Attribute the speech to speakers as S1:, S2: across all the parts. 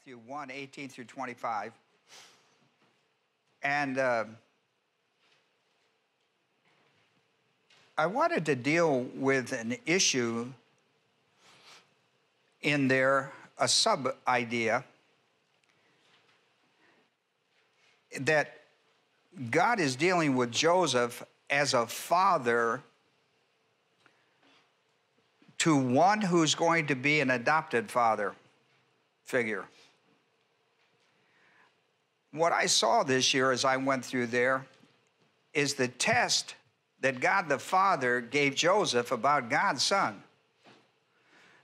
S1: Matthew 1 18 through 25. And uh, I wanted to deal with an issue in there, a sub idea that God is dealing with Joseph as a father to one who's going to be an adopted father figure. What I saw this year as I went through there is the test that God the Father gave Joseph about God's Son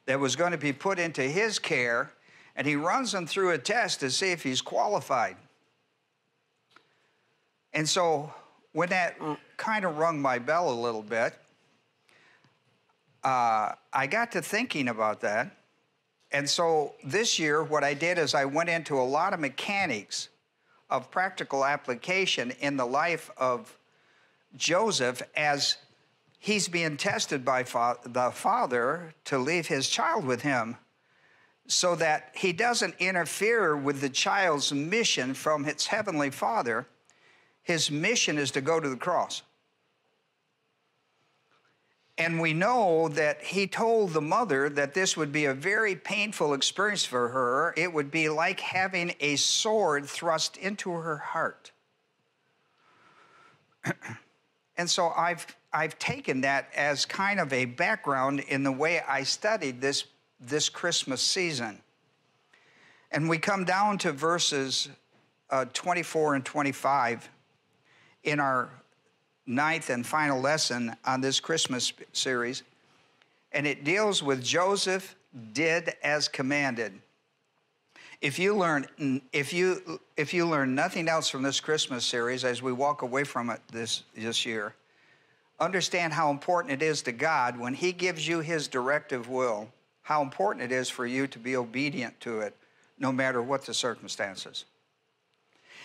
S1: that was going to be put into his care, and he runs him through a test to see if he's qualified. And so when that kind of rung my bell a little bit, uh, I got to thinking about that. And so this year, what I did is I went into a lot of mechanics of practical application in the life of Joseph as he's being tested by fa- the father to leave his child with him so that he doesn't interfere with the child's mission from its heavenly father. His mission is to go to the cross. And we know that he told the mother that this would be a very painful experience for her. It would be like having a sword thrust into her heart. and so I've, I've taken that as kind of a background in the way I studied this, this Christmas season. And we come down to verses uh, 24 and 25 in our ninth and final lesson on this Christmas series, and it deals with Joseph did as commanded. If you learn if you if you learn nothing else from this Christmas series as we walk away from it this this year, understand how important it is to God when he gives you his directive will, how important it is for you to be obedient to it no matter what the circumstances.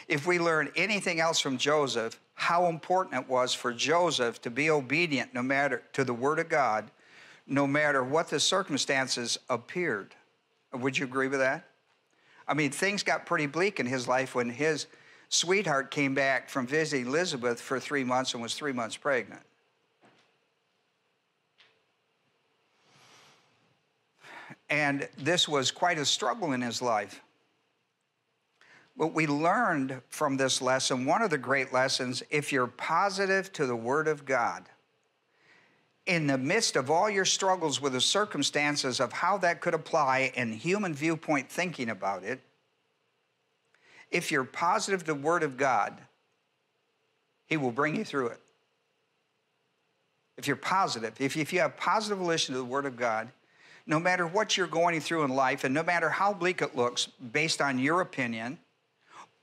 S1: If we learn anything else from Joseph, how important it was for Joseph to be obedient no matter to the word of God, no matter what the circumstances appeared. Would you agree with that? I mean, things got pretty bleak in his life when his sweetheart came back from visiting Elizabeth for three months and was three months pregnant. And this was quite a struggle in his life. What we learned from this lesson, one of the great lessons, if you're positive to the Word of God, in the midst of all your struggles with the circumstances of how that could apply and human viewpoint thinking about it, if you're positive to the Word of God, He will bring you through it. If you're positive, if, if you have positive relation to the Word of God, no matter what you're going through in life and no matter how bleak it looks based on your opinion,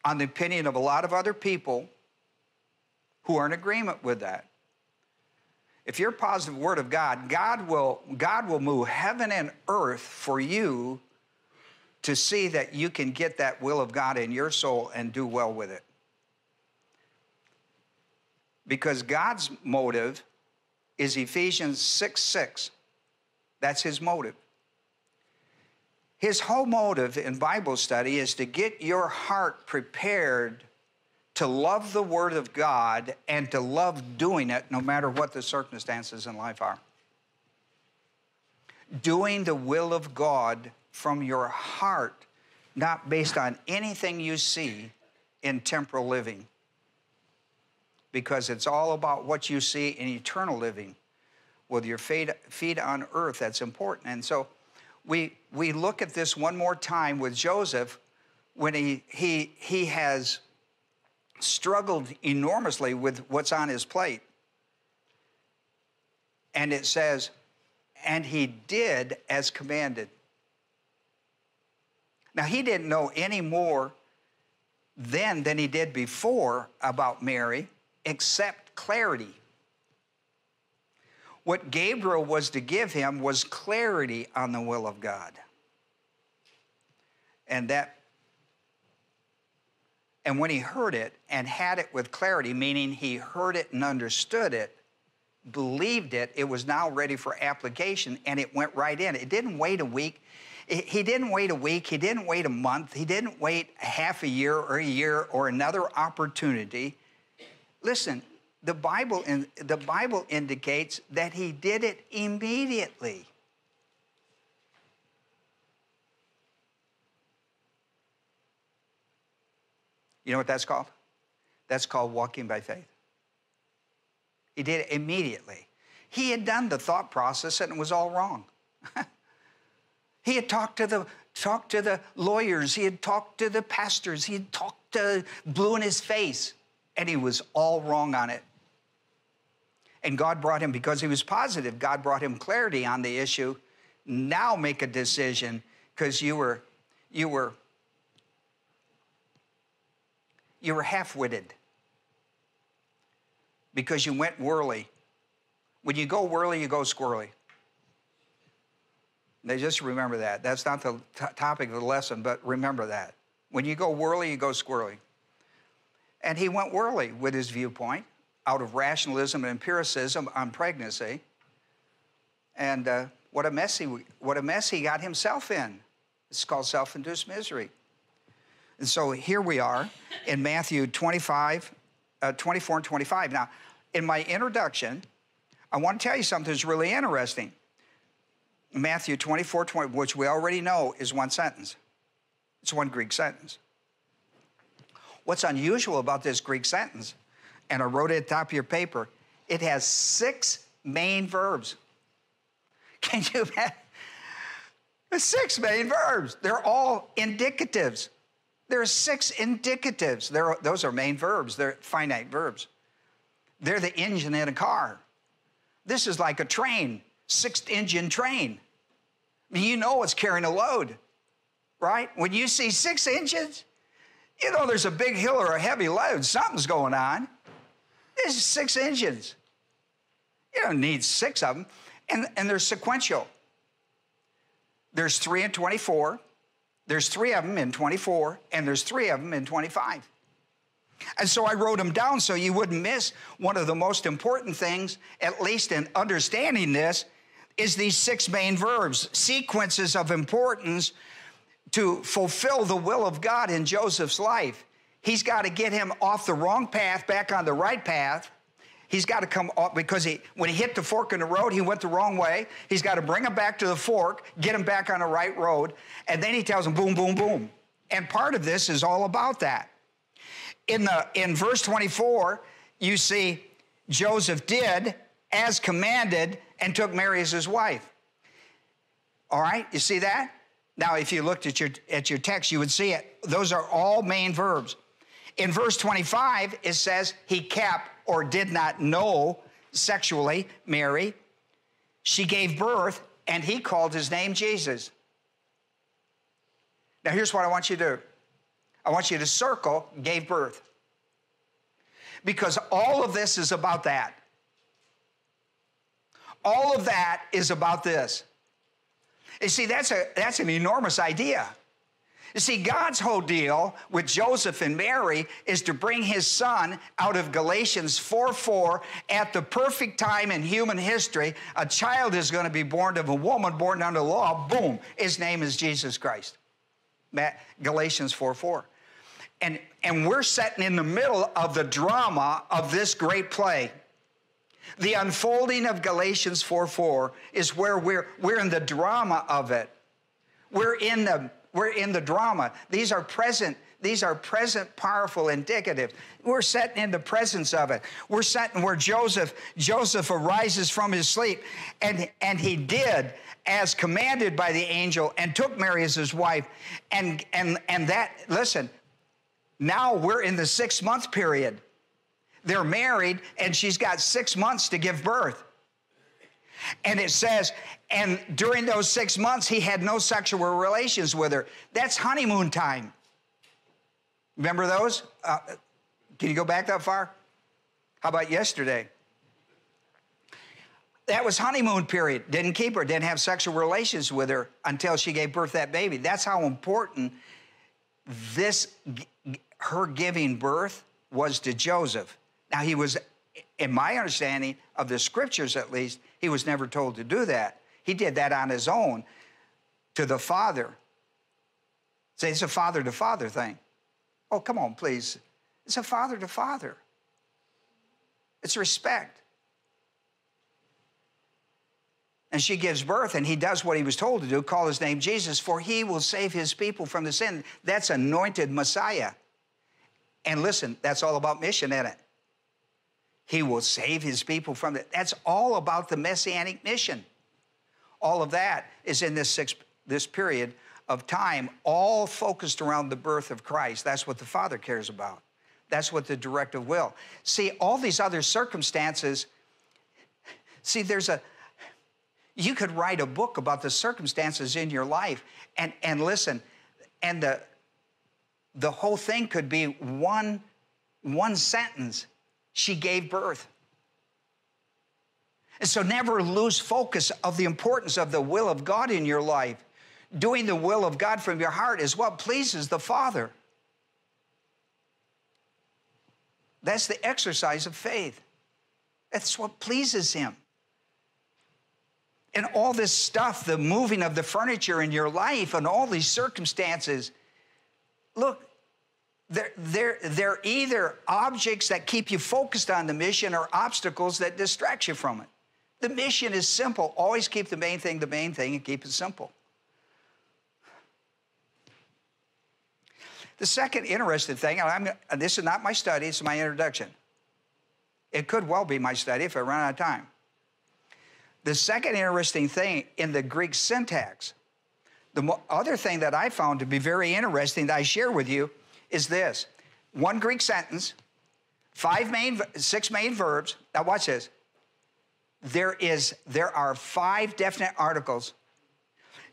S1: on the opinion of a lot of other people who are in agreement with that. If you're positive word of God, God will, God will move heaven and earth for you to see that you can get that will of God in your soul and do well with it. Because God's motive is Ephesians 6 6. That's his motive. His whole motive in Bible study is to get your heart prepared to love the Word of God and to love doing it no matter what the circumstances in life are. Doing the will of God from your heart, not based on anything you see in temporal living. Because it's all about what you see in eternal living. With your feet on earth, that's important. And so, we, we look at this one more time with Joseph when he, he, he has struggled enormously with what's on his plate. And it says, and he did as commanded. Now, he didn't know any more then than he did before about Mary, except clarity. What Gabriel was to give him was clarity on the will of God. And that and when he heard it and had it with clarity, meaning he heard it and understood it, believed it, it was now ready for application and it went right in. It didn't wait a week. He didn't wait a week, he didn't wait a month, he didn't wait half a year or a year or another opportunity. Listen, the Bible, in, the Bible indicates that he did it immediately. You know what that's called? That's called walking by faith. He did it immediately. He had done the thought process and it was all wrong. he had talked to the talked to the lawyers, he had talked to the pastors, he had talked to blue in his face, and he was all wrong on it. And God brought him, because he was positive, God brought him clarity on the issue. Now make a decision because you were you were you were half-witted because you went whirly. When you go whirly, you go squirrely. They just remember that. That's not the t- topic of the lesson, but remember that. When you go whirly, you go squirrely. And he went whirly with his viewpoint out of rationalism and empiricism on pregnancy. And uh, what, a mess he, what a mess he got himself in. It's called self induced misery. And so here we are in Matthew 25, uh, 24 and 25. Now, in my introduction, I want to tell you something that's really interesting. Matthew 24, 20, which we already know is one sentence. It's one Greek sentence. What's unusual about this Greek sentence, and I wrote it at the top of your paper, it has six main verbs. Can you imagine? Six main verbs. They're all indicatives. There are six indicatives. There are, those are main verbs, they're finite verbs. They're the engine in a car. This is like a train, six engine train. I mean, you know it's carrying a load, right? When you see six engines, you know there's a big hill or a heavy load. Something's going on. This is six engines. You don't need six of them. And, and they're sequential. There's three in 24, there's three of them in 24, and there's three of them in 25. And so I wrote them down so you wouldn't miss one of the most important things, at least in understanding this, is these six main verbs, sequences of importance to fulfill the will of God in Joseph's life. He's got to get him off the wrong path, back on the right path. He's got to come up because he, when he hit the fork in the road, he went the wrong way. He's got to bring him back to the fork, get him back on the right road, and then he tells him, boom, boom, boom. And part of this is all about that. In, the, in verse 24, you see Joseph did as commanded and took Mary as his wife. All right, you see that? Now, if you looked at your, at your text, you would see it. Those are all main verbs. In verse 25, it says he kept or did not know sexually Mary. She gave birth, and he called his name Jesus. Now, here's what I want you to do I want you to circle gave birth. Because all of this is about that. All of that is about this. You see, that's, a, that's an enormous idea. You see, God's whole deal with Joseph and Mary is to bring his son out of Galatians 4 4 at the perfect time in human history. A child is going to be born of a woman born under the law. Boom, his name is Jesus Christ. Galatians 4 4. And, and we're sitting in the middle of the drama of this great play. The unfolding of Galatians 4 4 is where we're, we're in the drama of it. We're in the we're in the drama. These are present, these are present, powerful, indicative. We're sitting in the presence of it. We're sitting where Joseph, Joseph arises from his sleep, and, and he did as commanded by the angel and took Mary as his wife. And and and that, listen, now we're in the six month period. They're married, and she's got six months to give birth. And it says, and during those six months, he had no sexual relations with her. That's honeymoon time. Remember those? Uh, can you go back that far? How about yesterday? That was honeymoon period. Didn't keep her, didn't have sexual relations with her until she gave birth that baby. That's how important this, her giving birth was to Joseph. Now, he was, in my understanding of the scriptures at least, he was never told to do that. He did that on his own to the Father. Say it's a father to father thing. Oh, come on, please. It's a father to father. It's respect. And she gives birth, and he does what he was told to do call his name Jesus, for he will save his people from the sin. That's anointed Messiah. And listen, that's all about mission, isn't it? He will save his people from it. That's all about the messianic mission. All of that is in this, six, this period of time, all focused around the birth of Christ. That's what the Father cares about. That's what the directive will. See, all these other circumstances, see, there's a, you could write a book about the circumstances in your life and, and listen, and the, the whole thing could be one, one sentence. She gave birth. And so never lose focus of the importance of the will of God in your life. Doing the will of God from your heart is what pleases the Father. That's the exercise of faith. That's what pleases Him and all this stuff, the moving of the furniture in your life and all these circumstances, look, they're, they're, they're either objects that keep you focused on the mission or obstacles that distract you from it. The mission is simple. Always keep the main thing the main thing and keep it simple. The second interesting thing, and I'm, this is not my study, it's my introduction. It could well be my study if I run out of time. The second interesting thing in the Greek syntax, the other thing that I found to be very interesting that I share with you is this one Greek sentence, five main, six main verbs. Now, watch this. There, is, there are five definite articles.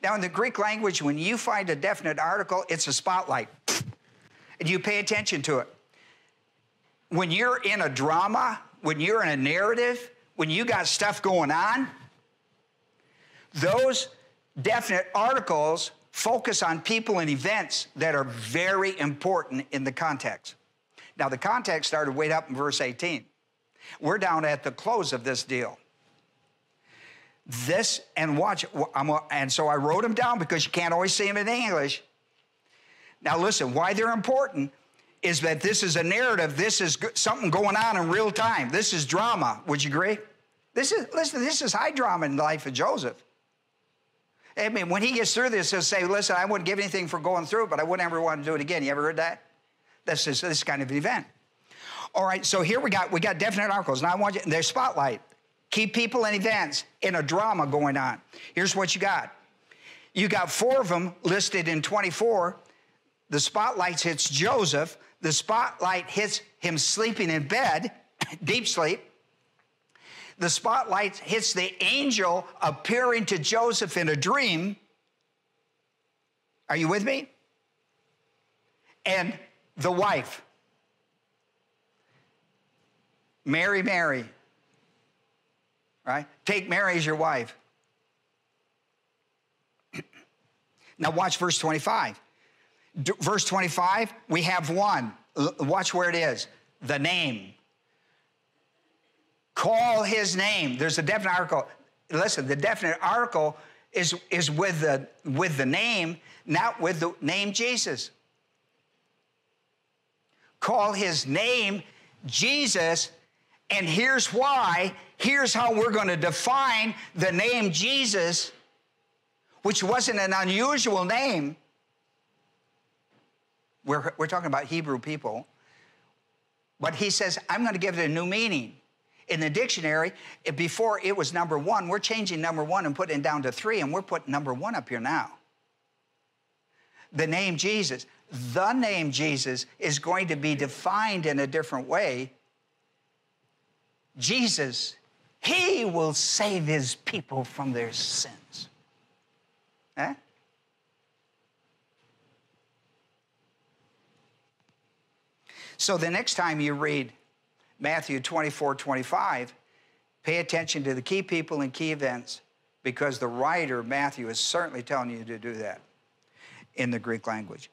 S1: Now, in the Greek language, when you find a definite article, it's a spotlight, and you pay attention to it. When you're in a drama, when you're in a narrative, when you got stuff going on, those definite articles focus on people and events that are very important in the context. Now, the context started way up in verse 18. We're down at the close of this deal. This, and watch, and so I wrote them down because you can't always see them in English. Now, listen, why they're important is that this is a narrative. This is something going on in real time. This is drama. Would you agree? This is, listen, this is high drama in the life of Joseph. I mean, when he gets through this, he'll say, listen, I wouldn't give anything for going through, it, but I wouldn't ever want to do it again. You ever heard that? That's just this kind of an event. All right, so here we got we got definite articles. Now I want you their spotlight. Keep people and events in a drama going on. Here's what you got. You got four of them listed in 24. The spotlight hits Joseph. The spotlight hits him sleeping in bed, deep sleep the spotlight hits the angel appearing to Joseph in a dream. Are you with me? And the wife. Mary, Mary. Right? Take Mary as your wife. now, watch verse 25. D- verse 25, we have one. L- watch where it is the name. Call his name. There's a definite article. Listen, the definite article is, is with, the, with the name, not with the name Jesus. Call his name Jesus, and here's why. Here's how we're going to define the name Jesus, which wasn't an unusual name. We're, we're talking about Hebrew people. But he says, I'm going to give it a new meaning in the dictionary, before it was number one, we're changing number one and putting it down to three, and we're putting number one up here now. The name Jesus, the name Jesus is going to be defined in a different way. Jesus, He will save His people from their sins. Eh? So the next time you read Matthew 24, 25, pay attention to the key people and key events because the writer, Matthew, is certainly telling you to do that in the Greek language.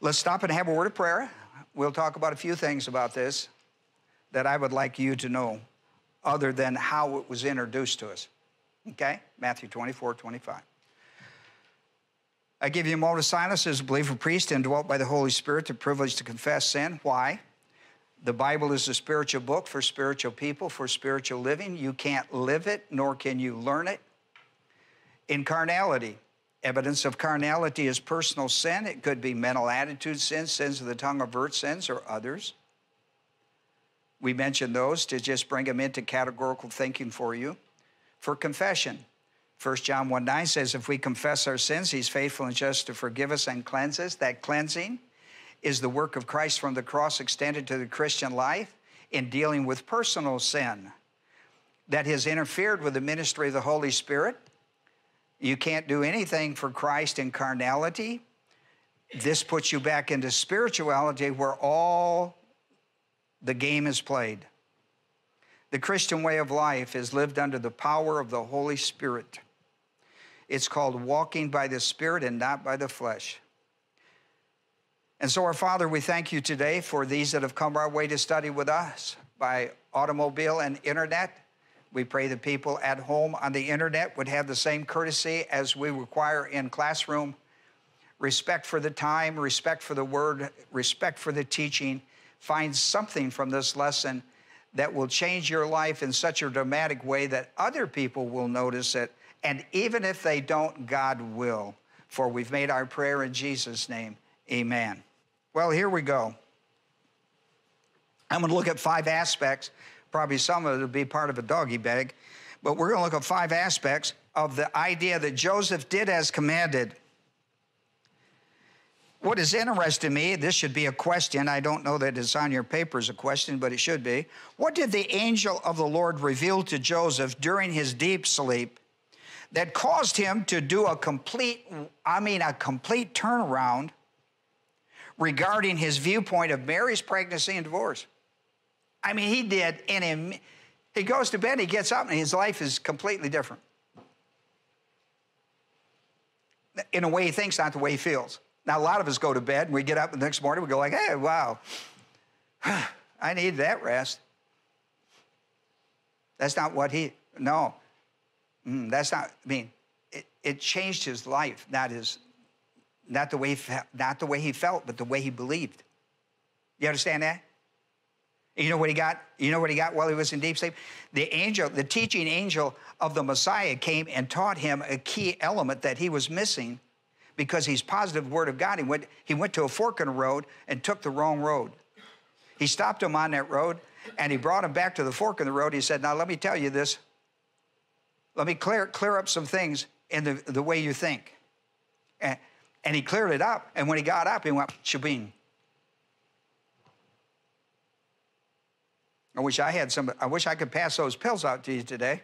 S1: Let's stop and have a word of prayer. We'll talk about a few things about this that I would like you to know other than how it was introduced to us. Okay? Matthew 24, 25. I give you a moment of silence as a believer priest indwelt by the Holy Spirit, the privilege to confess sin. Why? The Bible is a spiritual book for spiritual people, for spiritual living. You can't live it, nor can you learn it. In carnality, evidence of carnality is personal sin. It could be mental attitude sins, sins of the tongue, overt sins, or others. We mentioned those to just bring them into categorical thinking for you. For confession, 1 John 1 9 says, If we confess our sins, he's faithful and just to forgive us and cleanse us. That cleansing is the work of Christ from the cross extended to the Christian life in dealing with personal sin that has interfered with the ministry of the Holy Spirit. You can't do anything for Christ in carnality. This puts you back into spirituality where all the game is played. The Christian way of life is lived under the power of the Holy Spirit. It's called walking by the Spirit and not by the flesh. And so, our Father, we thank you today for these that have come our way to study with us by automobile and internet. We pray the people at home on the internet would have the same courtesy as we require in classroom respect for the time, respect for the word, respect for the teaching. Find something from this lesson that will change your life in such a dramatic way that other people will notice it. And even if they don't, God will. For we've made our prayer in Jesus' name. Amen. Well, here we go. I'm going to look at five aspects. Probably some of it will be part of a doggy bag, but we're going to look at five aspects of the idea that Joseph did as commanded. What is interesting to me, this should be a question. I don't know that it's on your paper as a question, but it should be. What did the angel of the Lord reveal to Joseph during his deep sleep that caused him to do a complete, I mean, a complete turnaround regarding his viewpoint of Mary's pregnancy and divorce. I mean, he did, and he goes to bed, he gets up, and his life is completely different. In a way he thinks, not the way he feels. Now, a lot of us go to bed, and we get up the next morning, we go like, hey, wow, I need that rest. That's not what he, no. Mm, that's not, I mean, it, it changed his life, not his not the way he not the way he felt, but the way he believed. You understand that? You know what he got? You know what he got while he was in deep sleep? The angel, the teaching angel of the Messiah came and taught him a key element that he was missing because he's positive word of God. He went, he went to a fork in the road and took the wrong road. He stopped him on that road and he brought him back to the fork in the road. He said, Now let me tell you this. Let me clear, clear up some things in the, the way you think. And, and he cleared it up. And when he got up, he went, shabing. I wish I had some, I wish I could pass those pills out to you today.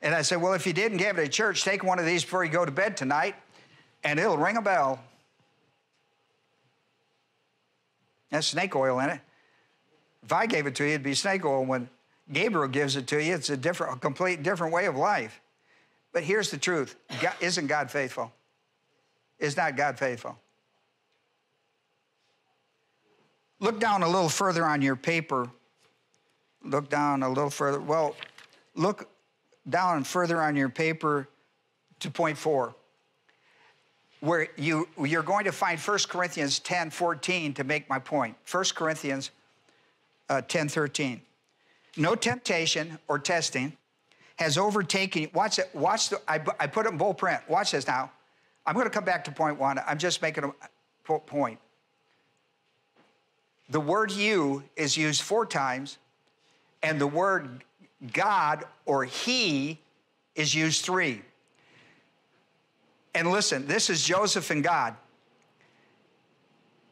S1: And I said, Well, if you didn't give it to church, take one of these before you go to bed tonight, and it'll ring a bell. That's snake oil in it. If I gave it to you, it'd be snake oil. When Gabriel gives it to you, it's a different, a complete different way of life. But here's the truth God, isn't God faithful? Is not God faithful? Look down a little further on your paper. Look down a little further. Well, look down further on your paper to point four, where you, you're going to find 1 Corinthians 10 14 to make my point. 1 Corinthians uh, 10 13. No temptation or testing has overtaken. You. Watch it. Watch the. I, I put it in bold print. Watch this now. I'm going to come back to point one. I'm just making a point. The word you is used four times, and the word God or He is used three. And listen, this is Joseph and God.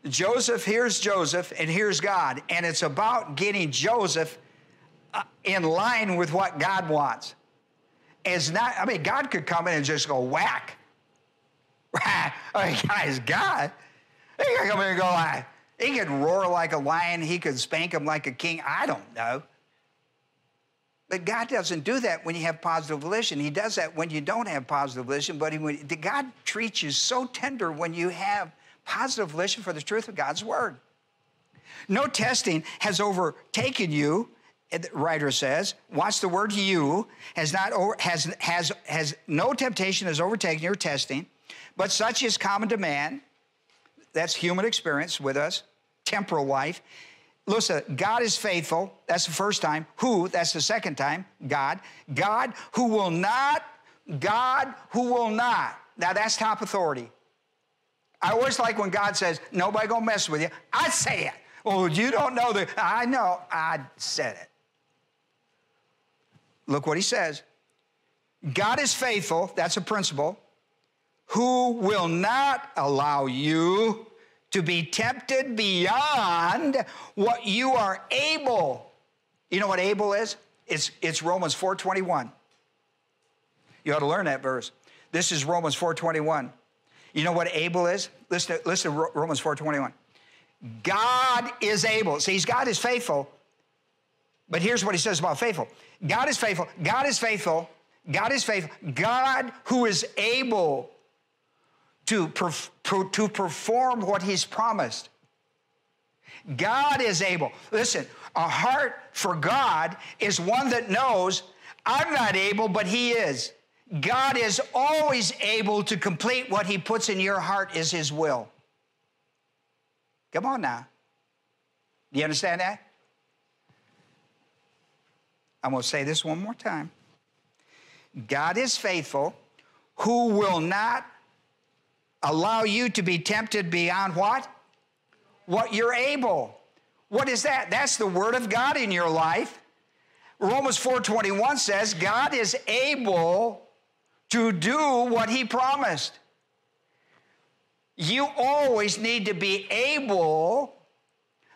S1: Joseph, here's Joseph, and here's God. And it's about getting Joseph uh, in line with what God wants. It's not, I mean, God could come in and just go whack I mean, guy's God. He could come in and go like, he could roar like a lion. He could spank him like a king. I don't know. But God doesn't do that when you have positive volition. He does that when you don't have positive volition. But he, God treats you so tender when you have positive volition for the truth of God's word. No testing has overtaken you, eh, the writer says. Watch the word you has not has has has no temptation has overtaken your testing But such is common to man. That's human experience with us, temporal life. Listen, God is faithful. That's the first time. Who? That's the second time. God. God who will not, God who will not. Now that's top authority. I always like when God says, nobody gonna mess with you. I say it. Well, you don't know that. I know, I said it. Look what he says. God is faithful, that's a principle, who will not allow you to be tempted beyond what you are able. You know what able is? It's, it's Romans 4.21. You ought to learn that verse. This is Romans 4.21. You know what able is? Listen to, listen to Romans 4.21. God is able. See, God is faithful. But here's what he says about faithful. God is faithful. God is faithful. God is faithful. God who is able to, perf- to perform what he's promised. God is able. Listen, a heart for God is one that knows I'm not able, but he is. God is always able to complete what he puts in your heart is his will. Come on now. Do you understand that? I'm going to say this one more time. God is faithful, who will not allow you to be tempted beyond what? What you're able. What is that? That's the word of God in your life. Romans 4:21 says God is able to do what he promised. You always need to be able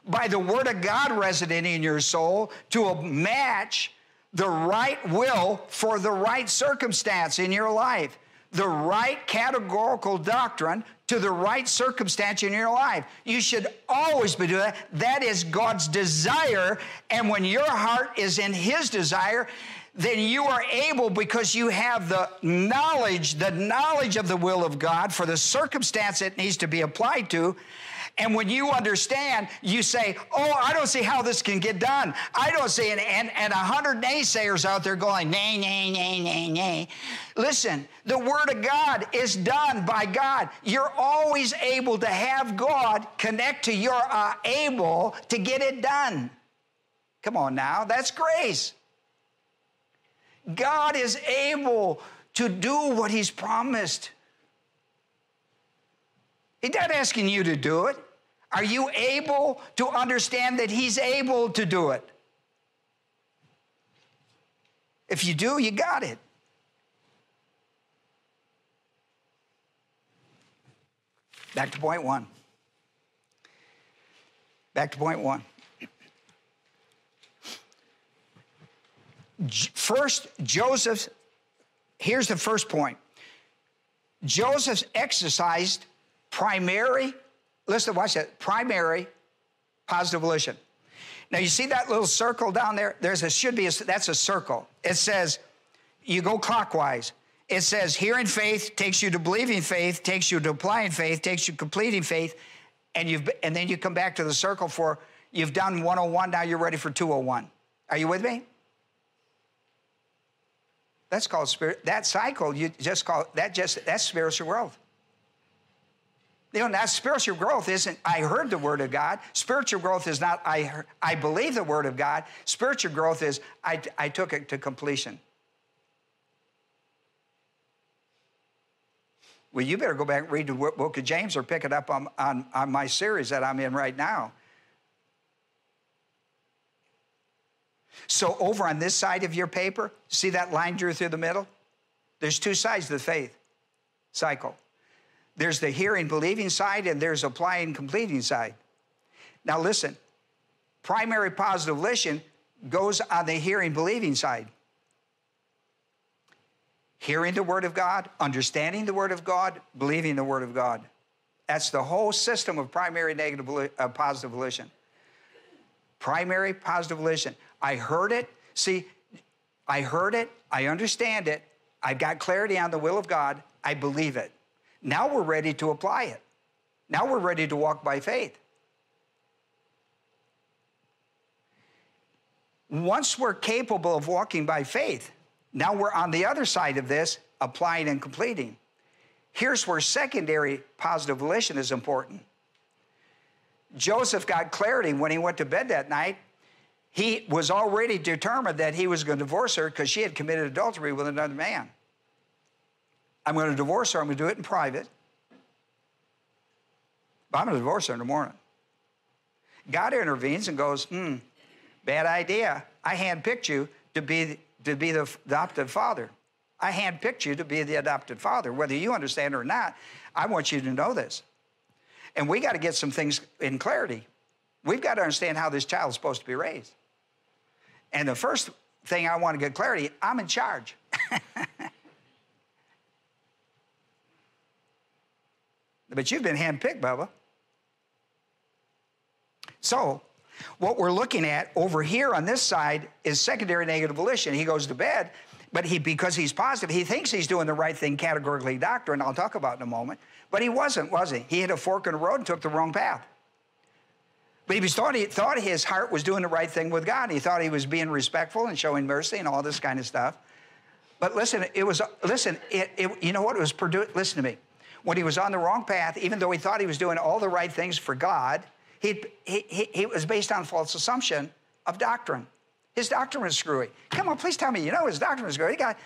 S1: by the word of God resident in your soul to match the right will for the right circumstance in your life, the right categorical doctrine to the right circumstance in your life. You should always be doing that. That is God's desire. And when your heart is in His desire, then you are able because you have the knowledge, the knowledge of the will of God for the circumstance it needs to be applied to. And when you understand, you say, Oh, I don't see how this can get done. I don't see it. And, and a hundred naysayers out there going, nay, nay, nay, nay, nay. Listen, the Word of God is done by God. You're always able to have God connect to your uh, able to get it done. Come on now, that's grace. God is able to do what He's promised. He's not asking you to do it. Are you able to understand that He's able to do it? If you do, you got it. Back to point one. Back to point one. First, Joseph, here's the first point Joseph exercised primary listen, watch that. Primary positive volition. Now you see that little circle down there? There's a should be a, that's a circle. It says you go clockwise. It says hearing faith takes you to believing faith, takes you to applying faith, takes you completing faith, and you've and then you come back to the circle for you've done 101, now you're ready for 201. Are you with me? That's called spirit. That cycle, you just call that just that's spiritual growth. You know, that spiritual growth isn't, I heard the word of God. Spiritual growth is not, I, heard, I believe the word of God. Spiritual growth is, I, I took it to completion. Well, you better go back and read the book of James or pick it up on, on, on my series that I'm in right now. So, over on this side of your paper, see that line drew through the middle? There's two sides to the faith cycle. There's the hearing, believing side, and there's applying, completing side. Now, listen primary positive volition goes on the hearing, believing side. Hearing the Word of God, understanding the Word of God, believing the Word of God. That's the whole system of primary negative uh, positive volition. Primary positive volition. I heard it. See, I heard it. I understand it. I've got clarity on the will of God. I believe it. Now we're ready to apply it. Now we're ready to walk by faith. Once we're capable of walking by faith, now we're on the other side of this, applying and completing. here's where secondary positive volition is important. Joseph got clarity when he went to bed that night. He was already determined that he was going to divorce her because she had committed adultery with another man. I'm going to divorce her. I'm going to do it in private. But I'm going to divorce her in the morning. God intervenes and goes, hmm, bad idea. I handpicked you to be, to be the adopted father. I handpicked you to be the adopted father. Whether you understand or not, I want you to know this. And we got to get some things in clarity. We've got to understand how this child is supposed to be raised. And the first thing I want to get clarity I'm in charge. but you've been handpicked, Bubba. So, what we're looking at over here on this side is secondary negative volition. He goes to bed, but he because he's positive, he thinks he's doing the right thing categorically doctrine, I'll talk about in a moment. But he wasn't, was he? He hit a fork in the road and took the wrong path. But he thought he thought his heart was doing the right thing with God. He thought he was being respectful and showing mercy and all this kind of stuff. But listen, it was listen. It, it, you know what? It was produ- listen to me. When he was on the wrong path, even though he thought he was doing all the right things for God, he, he, he, was based on false assumption of doctrine. His doctrine was screwy. Come on, please tell me, you know his doctrine was screwy. Got,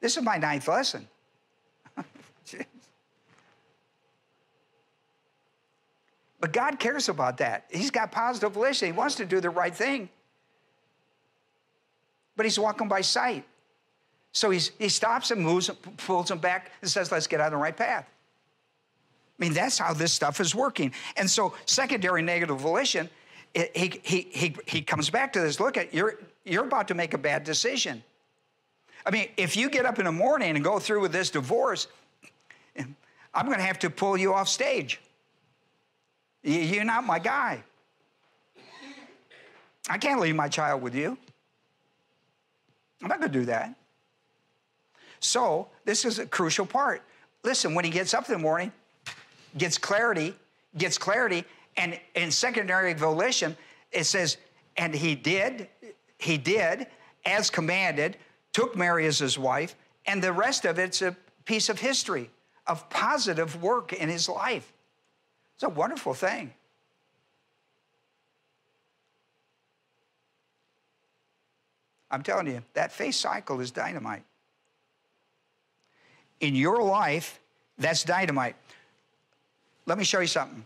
S1: this is my ninth lesson. but God cares about that. He's got positive volition. He wants to do the right thing. But he's walking by sight. So he's, he stops and moves, pulls him back, and says, Let's get on the right path. I mean, that's how this stuff is working. And so, secondary negative volition, it, he, he, he, he comes back to this look at you're, you're about to make a bad decision. I mean, if you get up in the morning and go through with this divorce, I'm going to have to pull you off stage. You're not my guy. I can't leave my child with you. I'm not going to do that. So, this is a crucial part. Listen, when he gets up in the morning, gets clarity, gets clarity, and in secondary volition, it says, and he did, he did, as commanded, took Mary as his wife, and the rest of it's a piece of history of positive work in his life. It's a wonderful thing. I'm telling you, that faith cycle is dynamite. In your life, that's dynamite. Let me show you something.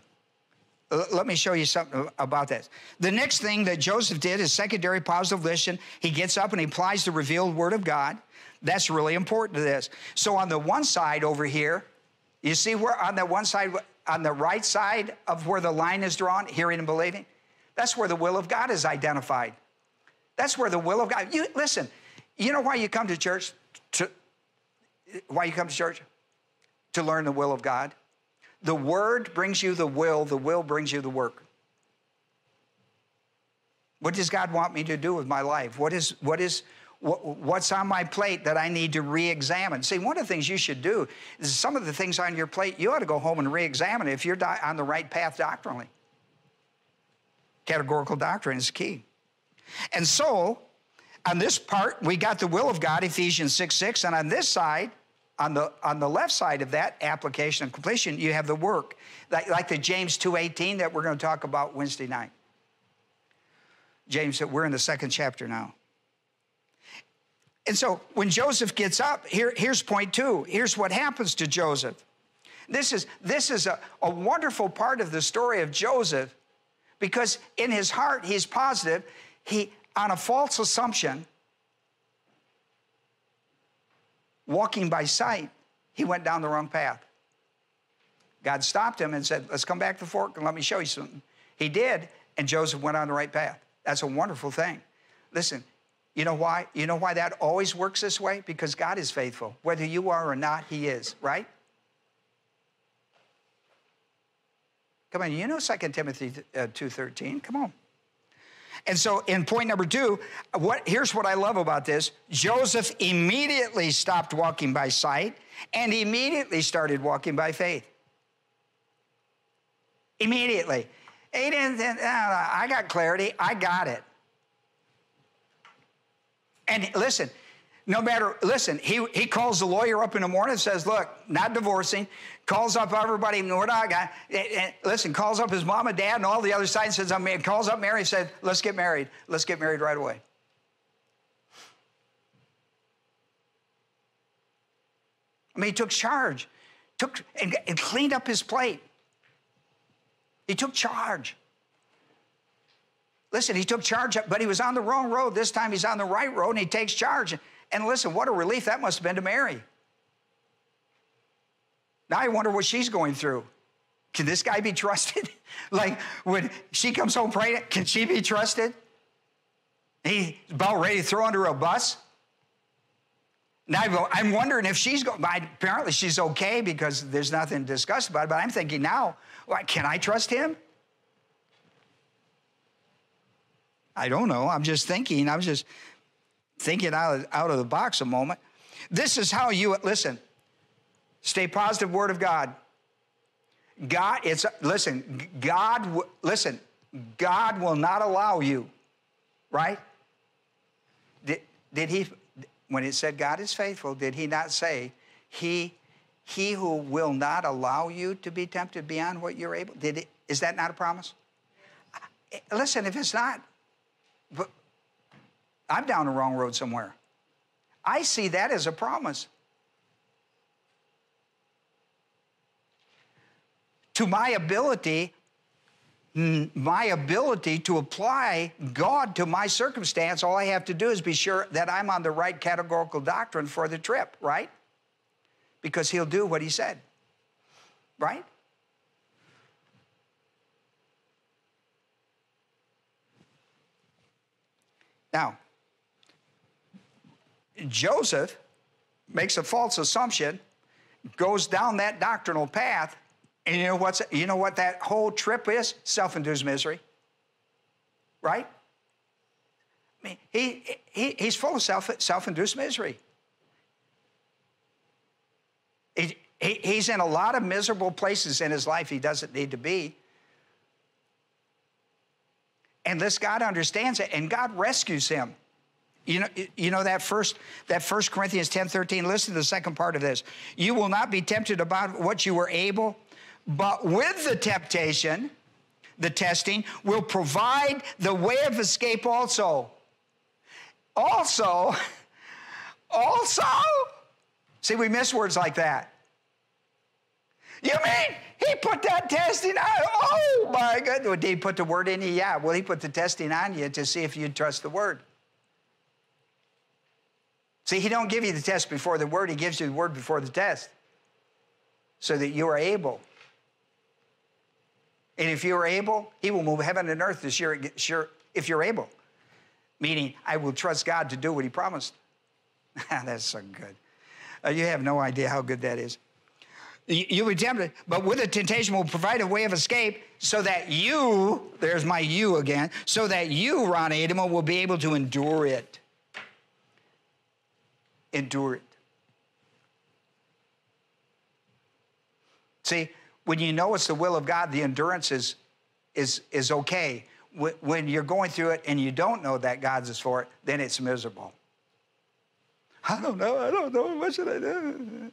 S1: Let me show you something about this. The next thing that Joseph did is secondary positive volition. He gets up and he applies the revealed word of God. That's really important to this. So on the one side over here, you see where on the one side, on the right side of where the line is drawn, hearing and believing, that's where the will of God is identified. That's where the will of God. You listen. You know why you come to church? To, why you come to church? To learn the will of God. The word brings you the will, the will brings you the work. What does God want me to do with my life? What is, what is, what, what's on my plate that I need to re examine? See, one of the things you should do is some of the things on your plate, you ought to go home and re examine if you're on the right path doctrinally. Categorical doctrine is key. And so, on this part, we got the will of God, Ephesians 6 6. And on this side, on the, on the left side of that application and completion, you have the work, like, like the James 2.18 that we're going to talk about Wednesday night. James, that we're in the second chapter now. And so when Joseph gets up, here, here's point two. Here's what happens to Joseph. This is, this is a, a wonderful part of the story of Joseph because in his heart, he's positive. He, on a false assumption, walking by sight, he went down the wrong path. God stopped him and said, Let's come back to the fork and let me show you something. He did, and Joseph went on the right path. That's a wonderful thing. Listen, you know why? You know why that always works this way? Because God is faithful. Whether you are or not, He is, right? Come on, you know 2 Timothy uh, 2.13. Come on. And so in point number two, what, here's what I love about this. Joseph immediately stopped walking by sight and immediately started walking by faith. Immediately. He didn't, I got clarity. I got it. And listen, no matter, listen, he, he calls the lawyer up in the morning and says, Look, not divorcing. Calls up everybody, we're not going listen, calls up his mom and dad and all the other side and says, I'm married. Calls up Mary and said, Let's get married. Let's get married right away. I mean, he took charge, took and, and cleaned up his plate. He took charge. Listen, he took charge, but he was on the wrong road. This time he's on the right road and he takes charge. And listen, what a relief that must have been to Mary. Now I wonder what she's going through. Can this guy be trusted? like when she comes home praying, can she be trusted? He's about ready to throw under a bus. Now I'm wondering if she's going. Apparently she's okay because there's nothing to discuss about it. But I'm thinking now, can I trust him? I don't know. I'm just thinking. I'm just thinking out of, out of the box a moment. This is how you listen. Stay positive. Word of God. God. It's listen. God. Listen. God will not allow you. Right? Did, did he? When it said God is faithful, did he not say he? He who will not allow you to be tempted beyond what you're able. Did it, is that not a promise? Listen, if it's not, I'm down the wrong road somewhere. I see that as a promise. To my ability, my ability to apply God to my circumstance, all I have to do is be sure that I'm on the right categorical doctrine for the trip, right? Because He'll do what He said, right? Now, Joseph makes a false assumption, goes down that doctrinal path, and you know what's you know what that whole trip is? Self-induced misery. Right? I mean, he, he he's full of self, self-induced misery. He, he, he's in a lot of miserable places in his life he doesn't need to be. And this God understands it, and God rescues him. You know, you know that first that first Corinthians 10 13. Listen to the second part of this. You will not be tempted about what you were able, but with the temptation, the testing, will provide the way of escape also. Also, also. See, we miss words like that. You mean he put that testing on? Oh my goodness. Did he put the word in you? Yeah. Well, he put the testing on you to see if you'd trust the word. See, he don't give you the test before the word, he gives you the word before the test. So that you are able. And if you are able, he will move heaven and earth this year, if you're able. Meaning, I will trust God to do what he promised. That's so good. Uh, you have no idea how good that is. You'll be tempted, but with the temptation will provide a way of escape so that you, there's my you again, so that you, Ron Adema, will be able to endure it. Endure it. See, when you know it's the will of God, the endurance is, is, is okay. When you're going through it and you don't know that God's is for it, then it's miserable. I don't know, I don't know, what should I do?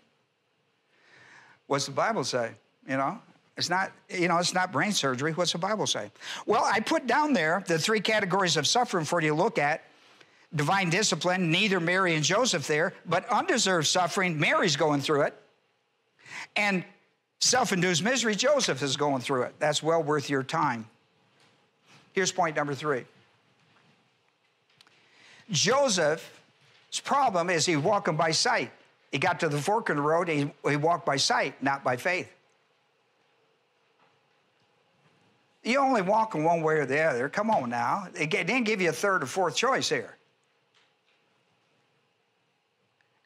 S1: What's the Bible say? You know, it's not, you know, it's not brain surgery. What's the Bible say? Well, I put down there the three categories of suffering for you to look at. Divine discipline, neither Mary and Joseph there, but undeserved suffering, Mary's going through it. And self induced misery, Joseph is going through it. That's well worth your time. Here's point number three Joseph's problem is he's walking by sight. He got to the fork in the road, he, he walked by sight, not by faith. You only walk in one way or the other. Come on now. They didn't give you a third or fourth choice here.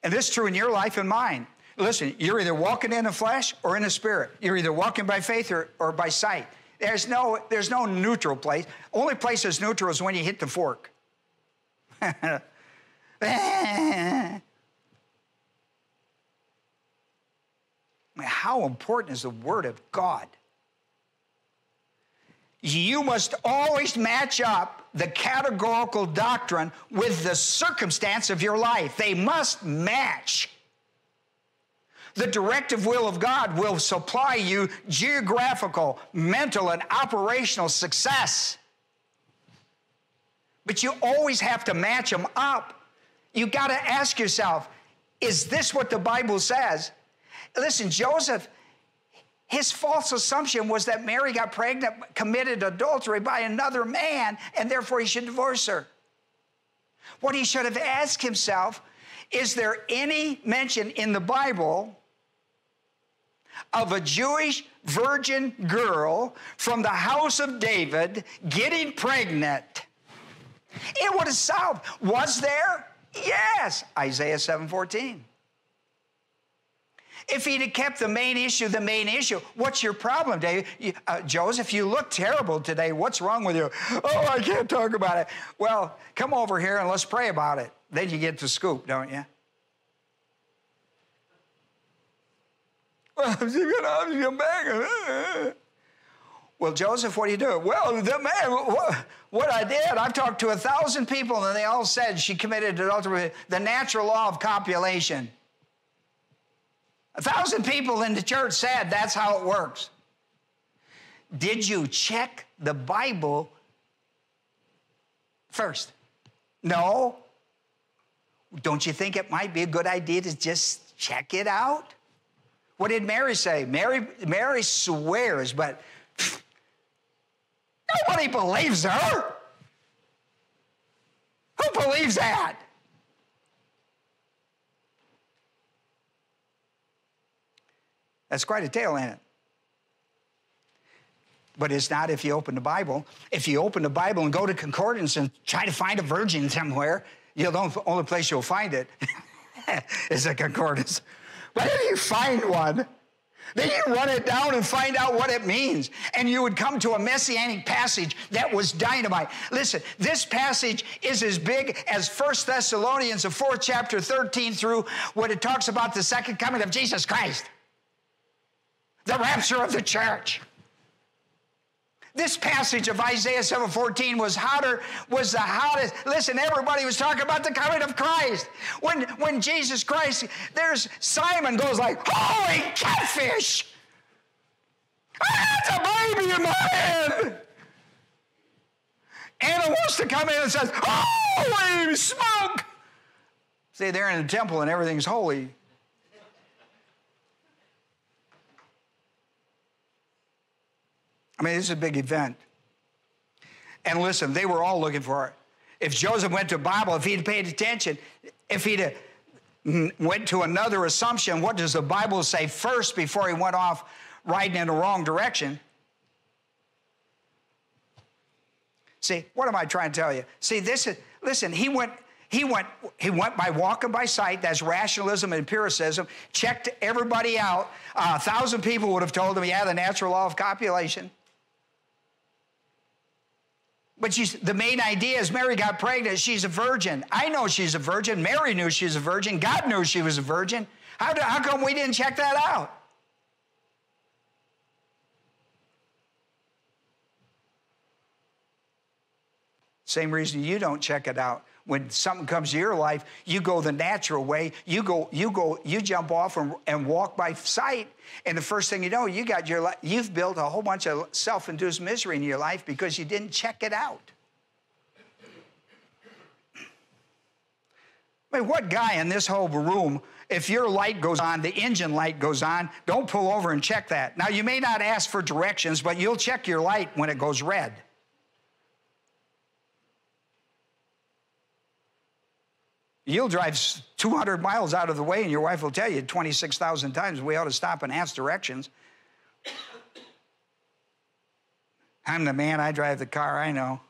S1: And this is true in your life and mine. Listen, you're either walking in the flesh or in the spirit. You're either walking by faith or, or by sight. There's no, there's no neutral place. Only place that's neutral is when you hit the fork. how important is the Word of God? You must always match up the categorical doctrine with the circumstance of your life. They must match. The directive will of God will supply you geographical, mental, and operational success. But you always have to match them up. You got to ask yourself, is this what the Bible says? Listen, Joseph his false assumption was that Mary got pregnant, committed adultery by another man, and therefore he should divorce her. What he should have asked himself is there any mention in the Bible of a Jewish virgin girl from the house of David getting pregnant? It would have solved. Was there? Yes. Isaiah 7:14. If he'd have kept the main issue the main issue, what's your problem, Dave? Uh, Joseph, you look terrible today. What's wrong with you? Oh, I can't talk about it. Well, come over here and let's pray about it. Then you get the scoop, don't you? Well, Joseph, what do you do? Well, the man, what I did, I've talked to a thousand people and they all said she committed adultery. The natural law of copulation. A thousand people in the church said that's how it works. Did you check the Bible first? No. Don't you think it might be a good idea to just check it out? What did Mary say? Mary, Mary swears, but nobody believes her. Who believes that? That's quite a tale, ain't it? But it's not if you open the Bible. If you open the Bible and go to concordance and try to find a virgin somewhere, you know, the only place you'll find it is a concordance. But if you find one, then you run it down and find out what it means. And you would come to a messianic passage that was dynamite. Listen, this passage is as big as 1 Thessalonians, the fourth chapter, 13 through what it talks about the second coming of Jesus Christ the rapture of the church. This passage of Isaiah 7:14 was hotter, was the hottest. Listen, everybody was talking about the coming of Christ. When when Jesus Christ, there's Simeon goes like, holy catfish! That's a baby in my hand. Anna wants to come in and says, holy smoke! See, they're in the temple and everything's holy. I mean, this is a big event. And listen, they were all looking for it. If Joseph went to Bible, if he'd paid attention, if he'd went to another assumption, what does the Bible say first before he went off riding in the wrong direction? See, what am I trying to tell you? See, this is listen, he went he went he went by walking by sight that's rationalism and empiricism checked everybody out uh, a thousand people would have told him yeah the natural law of copulation but she's, the main idea is Mary got pregnant. She's a virgin. I know she's a virgin. Mary knew she was a virgin. God knew she was a virgin. How, do, how come we didn't check that out? Same reason you don't check it out. When something comes to your life, you go the natural way. You go, you go, you jump off and, and walk by sight. And the first thing you know, you got your you've built a whole bunch of self-induced misery in your life because you didn't check it out. I mean, what guy in this whole room, if your light goes on, the engine light goes on, don't pull over and check that. Now, you may not ask for directions, but you'll check your light when it goes red. You'll drive 200 miles out of the way, and your wife will tell you 26,000 times we ought to stop and ask directions. I'm the man, I drive the car, I know.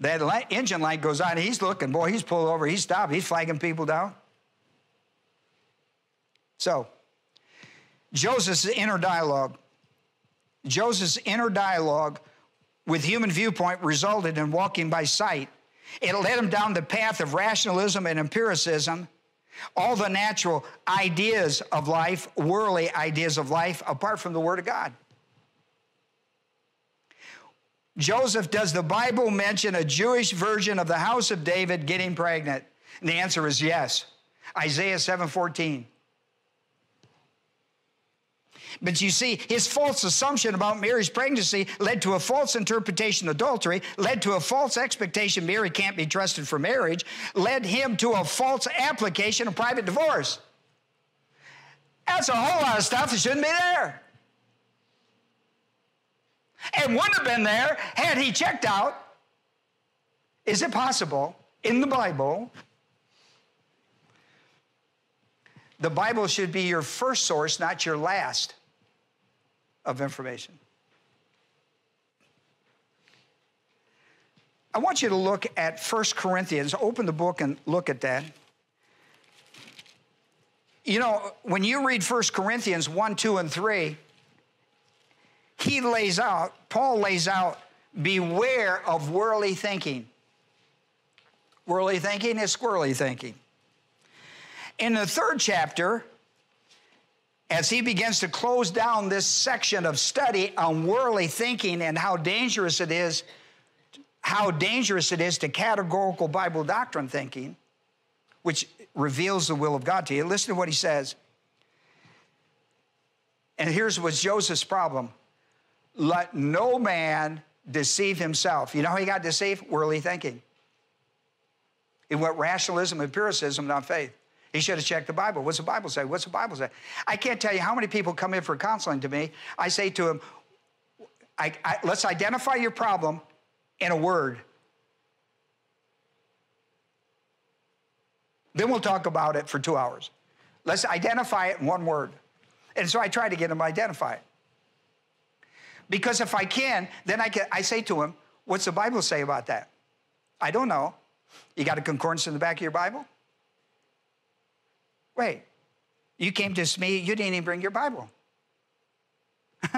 S1: That light, engine light goes on, he's looking, boy, he's pulled over, he's stopped, he's flagging people down. So, Joseph's inner dialogue. Joseph's inner dialogue with human viewpoint resulted in walking by sight it led him down the path of rationalism and empiricism, all the natural ideas of life, worldly ideas of life, apart from the Word of God. Joseph, does the Bible mention a Jewish version of the house of David getting pregnant? And the answer is yes. Isaiah 7:14. But you see, his false assumption about Mary's pregnancy led to a false interpretation of adultery, led to a false expectation Mary can't be trusted for marriage, led him to a false application of private divorce. That's a whole lot of stuff that shouldn't be there. And wouldn't have been there had he checked out. Is it possible in the Bible? The Bible should be your first source, not your last of information. I want you to look at 1 Corinthians. Open the book and look at that. You know, when you read 1 Corinthians 1, 2, and 3, he lays out, Paul lays out, beware of worldly thinking. Worldly thinking is squirrely thinking. In the third chapter, as he begins to close down this section of study on worldly thinking and how dangerous it is, how dangerous it is to categorical Bible doctrine thinking, which reveals the will of God to you. Listen to what he says. And here's what's Joseph's problem. Let no man deceive himself. You know how he got deceived? Worldly thinking. It went rationalism, empiricism, not faith. He should have checked the Bible. What's the Bible say? What's the Bible say? I can't tell you how many people come in for counseling to me. I say to them, I, I, let's identify your problem in a word. Then we'll talk about it for two hours. Let's identify it in one word. And so I try to get them to identify it. Because if I can, then I, can, I say to him, What's the Bible say about that? I don't know. You got a concordance in the back of your Bible? Wait, you came to me, you didn't even bring your Bible.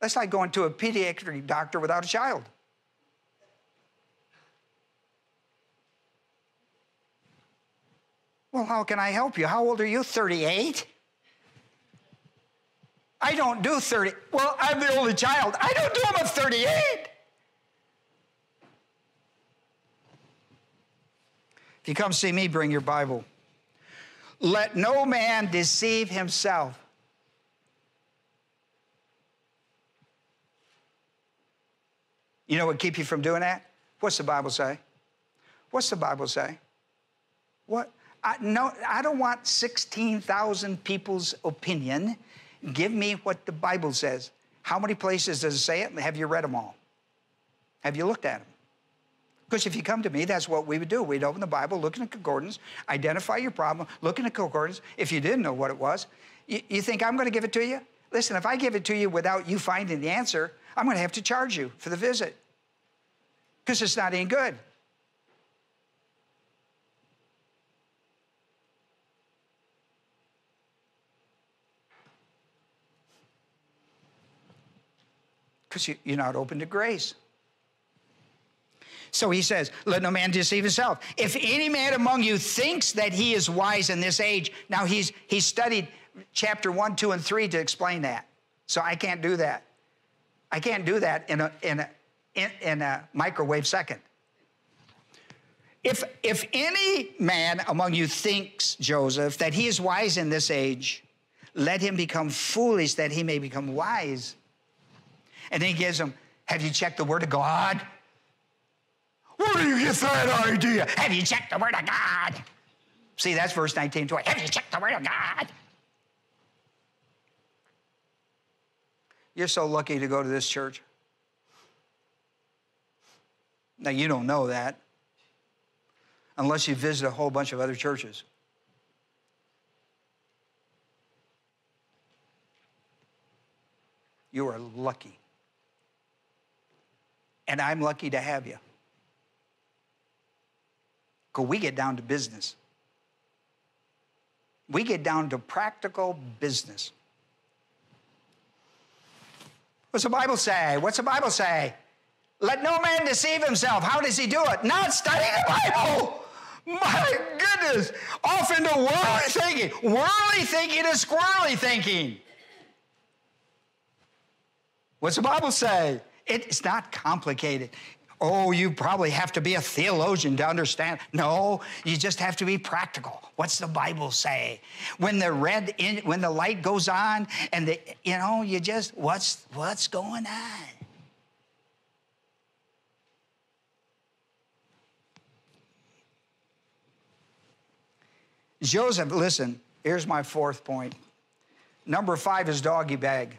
S1: That's like going to a pediatric doctor without a child. Well, how can I help you? How old are you? 38? I don't do 30. Well, I'm the only child. I don't do them at 38. If you come see me, bring your Bible. Let no man deceive himself. You know what keep you from doing that? What's the Bible say? What's the Bible say? What? I, no, I don't want 16,000 people's opinion. Give me what the Bible says. How many places does it say it? Have you read them all? Have you looked at them? Because if you come to me, that's what we would do. We'd open the Bible, look in the concordance, identify your problem, look in the concordance. If you didn't know what it was, you, you think I'm going to give it to you? Listen, if I give it to you without you finding the answer, I'm going to have to charge you for the visit because it's not any good. Because you, you're not open to grace. So he says, Let no man deceive himself. If any man among you thinks that he is wise in this age, now he's he's studied chapter one, two, and three to explain that. So I can't do that. I can't do that in a in a in, in a microwave second. If if any man among you thinks, Joseph, that he is wise in this age, let him become foolish that he may become wise. And then he gives him, have you checked the word of God? Where do you get that idea? Have you checked the Word of God? See, that's verse 19, 20. Have you checked the Word of God? You're so lucky to go to this church. Now, you don't know that unless you visit a whole bunch of other churches. You are lucky. And I'm lucky to have you. Because we get down to business. We get down to practical business. What's the Bible say? What's the Bible say? Let no man deceive himself. How does he do it? Not studying the Bible. My goodness. Off into worldly thinking. Worldly thinking is squirrely thinking. What's the Bible say? It's not complicated. Oh, you probably have to be a theologian to understand. No, you just have to be practical. What's the Bible say? When the red in, when the light goes on and the you know, you just what's what's going on? Joseph, listen, here's my fourth point. Number five is doggy bag.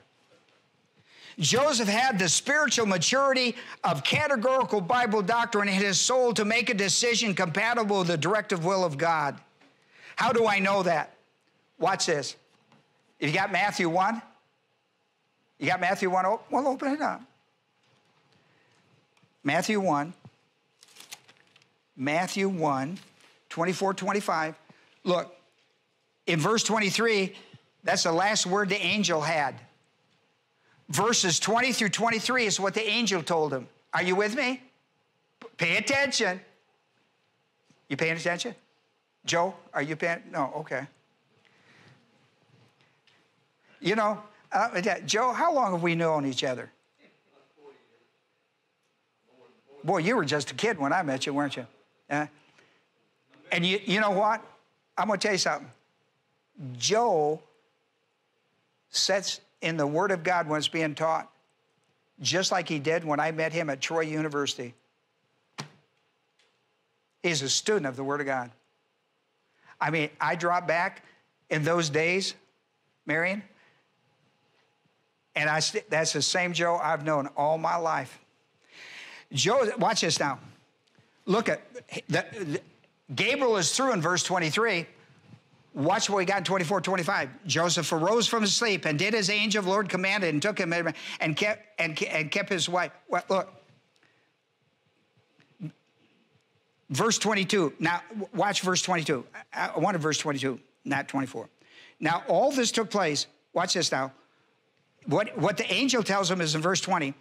S1: Joseph had the spiritual maturity of categorical Bible doctrine in his soul to make a decision compatible with the directive will of God. How do I know that? Watch this. If you got Matthew 1, you got Matthew 1, oh, well, open it up. Matthew 1, Matthew 1, 24, 25. Look, in verse 23, that's the last word the angel had. Verses 20 through 23 is what the angel told him. Are you with me? Pay attention. You paying attention? Joe, are you paying? No, okay. You know, uh, Joe, how long have we known each other? Boy, you were just a kid when I met you, weren't you? Uh, and you, you know what? I'm going to tell you something. Joe sets in the Word of God when it's being taught, just like he did when I met him at Troy University. He's a student of the Word of God. I mean, I dropped back in those days, Marion, and I that's the same Joe I've known all my life. Joe, watch this now. Look at the, the Gabriel is through in verse 23. Watch what we got in 24, 25. Joseph arose from his sleep and did as the angel of the Lord commanded and took him and kept, and, and kept his wife. Well, look. Verse 22. Now, watch verse 22. I wanted verse 22, not 24. Now, all this took place. Watch this now. What, what the angel tells him is in verse 20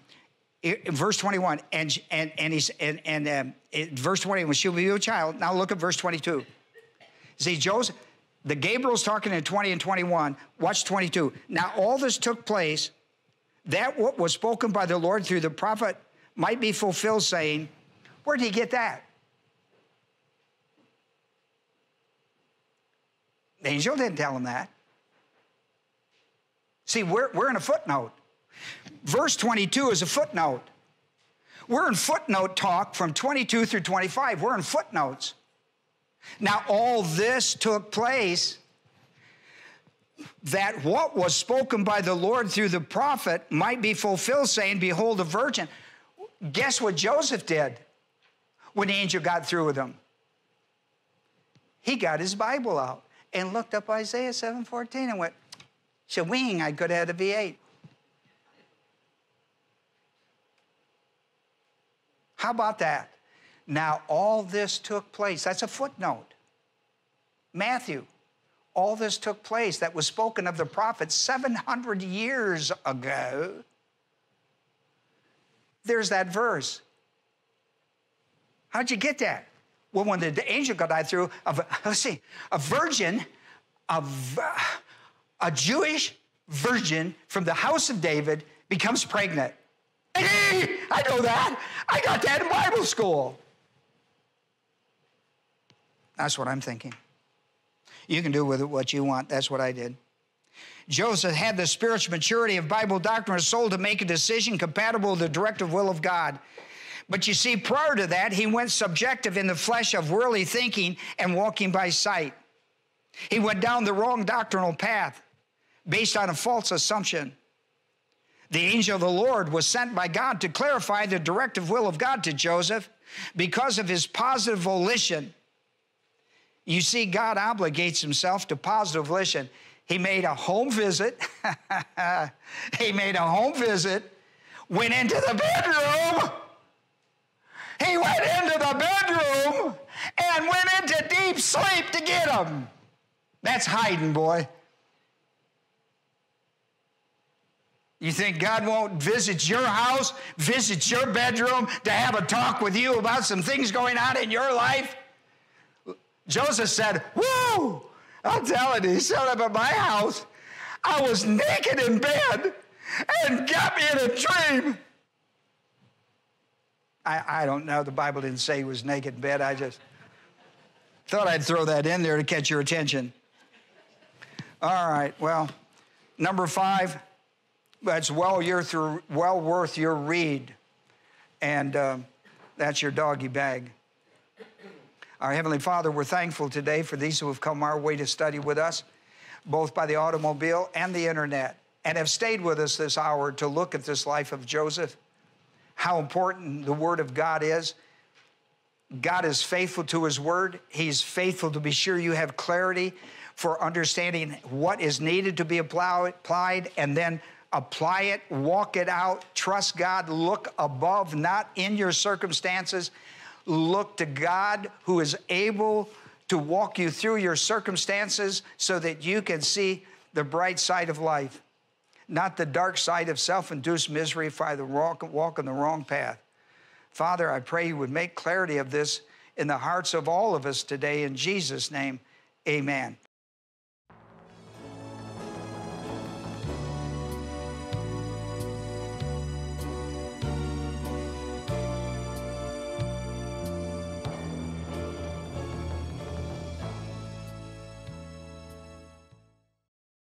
S1: in verse 21 and and and he's and and um, verse 20 when she will be a child now look at verse 22 see joseph the gabriel's talking in 20 and 21 watch 22 now all this took place that what was spoken by the lord through the prophet might be fulfilled saying where did he get that the angel didn't tell him that see we're, we're in a footnote Verse 22 is a footnote. We're in footnote talk from 22 through 25. We're in footnotes. Now, all this took place that what was spoken by the Lord through the prophet might be fulfilled, saying, Behold, a virgin. Guess what Joseph did when the angel got through with him? He got his Bible out and looked up Isaiah 7:14 and went, Shawing, I could have had a V8. How about that? Now, all this took place. That's a footnote. Matthew, all this took place that was spoken of the prophets 700 years ago. There's that verse. How'd you get that? Well, when the angel got died through, a, let's see, a virgin, a, a Jewish virgin from the house of David becomes pregnant. Hey, I know that. I got that in Bible school. That's what I'm thinking. You can do with it what you want. That's what I did. Joseph had the spiritual maturity of Bible doctrine of soul to make a decision compatible with the directive will of God. But you see, prior to that, he went subjective in the flesh of worldly thinking and walking by sight. He went down the wrong doctrinal path based on a false assumption. The angel of the Lord was sent by God to clarify the directive will of God to Joseph because of his positive volition. You see, God obligates himself to positive volition. He made a home visit. he made a home visit, went into the bedroom. He went into the bedroom and went into deep sleep to get him. That's hiding, boy. You think God won't visit your house, visit your bedroom to have a talk with you about some things going on in your life? Joseph said, Whoa! I'm telling you, he showed up at my house. I was naked in bed and got me in a dream. I, I don't know. The Bible didn't say he was naked in bed. I just thought I'd throw that in there to catch your attention. All right, well, number five, that's well, through, well worth your read. And um, that's your doggy bag. Our Heavenly Father, we're thankful today for these who have come our way to study with us, both by the automobile and the internet, and have stayed with us this hour to look at this life of Joseph, how important the Word of God is. God is faithful to His Word. He's faithful to be sure you have clarity for understanding what is needed to be applied and then apply it, walk it out, trust God, look above, not in your circumstances. Look to God who is able to walk you through your circumstances so that you can see the bright side of life, not the dark side of self induced misery if I walk, walk on the wrong path. Father, I pray you would make clarity of this in the hearts of all of us today. In Jesus' name, amen.